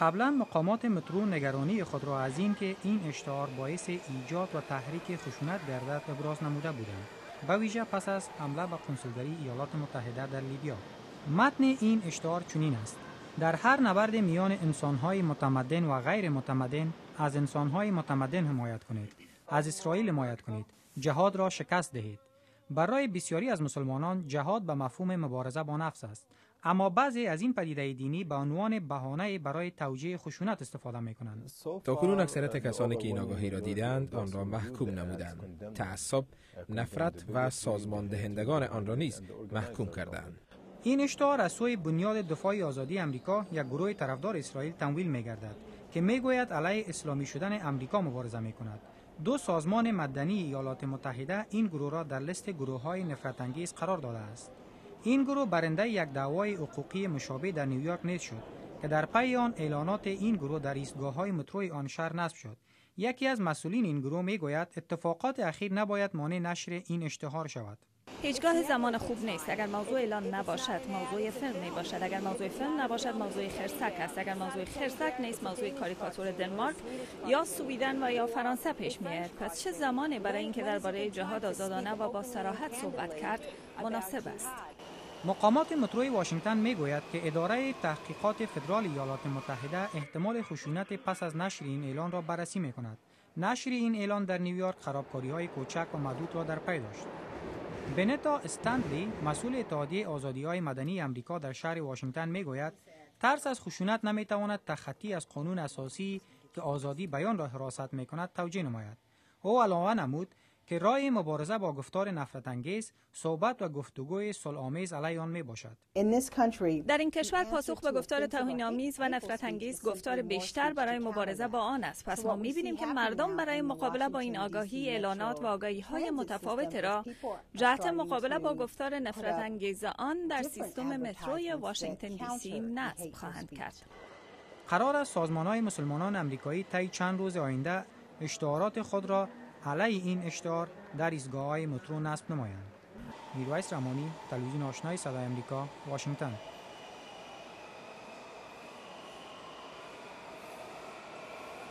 قبلا مقامات مترو نگرانی خود را از این که این اشتهار باعث ایجاد و تحریک خشونت گردد ابراز نموده بودند. به ویژه پس از حمله به کنسولگری ایالات متحده در لیبیا. متن این اشتهار چنین است. در هر نبرد میان انسانهای متمدن و غیر متمدن از انسانهای متمدن حمایت کنید. از اسرائیل حمایت کنید. جهاد را شکست دهید. برای بسیاری از مسلمانان جهاد به مفهوم مبارزه با نفس است. اما بعضی از این پدیده دینی به عنوان بهانه برای توجیه خشونت استفاده می کنند. تا کنون اکثرت کسانی که این آگاهی را دیدند آن را محکوم نمودند. تعصب، نفرت و سازمان دهندگان آن را نیز محکوم کردند. این اشتهار از سوی بنیاد دفاع آزادی امریکا یک گروه طرفدار اسرائیل تمویل می گردد که می گوید علیه اسلامی شدن امریکا مبارزه می کند. دو سازمان مدنی ایالات متحده این گروه را در لیست گروه های نفرت انگیز قرار داده است. این گروه برنده یک دعوای حقوقی مشابه در نیویورک نیز شد که در پی آن اعلانات این گروه در ایستگاه های متروی آن شهر نصب شد. یکی از مسئولین این گروه می گوید اتفاقات اخیر نباید مانع نشر این اشتهار شود. هیچگاه زمان خوب نیست. اگر موضوع اعلان نباشد موضوع فیلم می باشد اگر موضوع فیلم نباشد موضوع خرسک است. اگر موضوع خرسک نیست موضوع کاریکاتور دنمارک یا سویدن و یا فرانسه پیش میاد پس چه زمانی برای اینکه درباره جهاد آزادانه و با صراحت صحبت کرد؟ مناسب است. مقامات متروی واشنگتن می گوید که اداره تحقیقات فدرال ایالات متحده احتمال خشونت پس از نشر این اعلان را بررسی می کند. نشر این اعلان در نیویورک خرابکاری های کوچک و محدود را در پی داشت. بنتا استندلی مسئول اتحادیه آزادی های مدنی امریکا در شهر واشنگتن می گوید ترس از خشونت نمی تواند تخطی از قانون اساسی که آزادی بیان را حراست می کند توجیه نماید. او علاوه نمود که رای مبارزه با گفتار نفرت انگیز صحبت و گفتگوی صلح علیه آن می باشد در این کشور پاسخ به گفتار توهین آمیز و نفرت انگیز گفتار بیشتر برای مبارزه با آن است. پس ما می بینیم که مردم برای مقابله با این آگاهی اعلانات و آگاهی های متفاوت را جهت مقابله با گفتار نفرت انگیز آن در سیستم متروی واشنگتن دی سی نصب خواهند کرد. قرار است سازمان های مسلمانان امریکایی طی چند روز آینده اشتهارات خود را علیه این اشتهار در ایستگاه های مترو نصب نمایند. میرویس رمانی، تلویزیون آشنای صدای امریکا، واشنگتن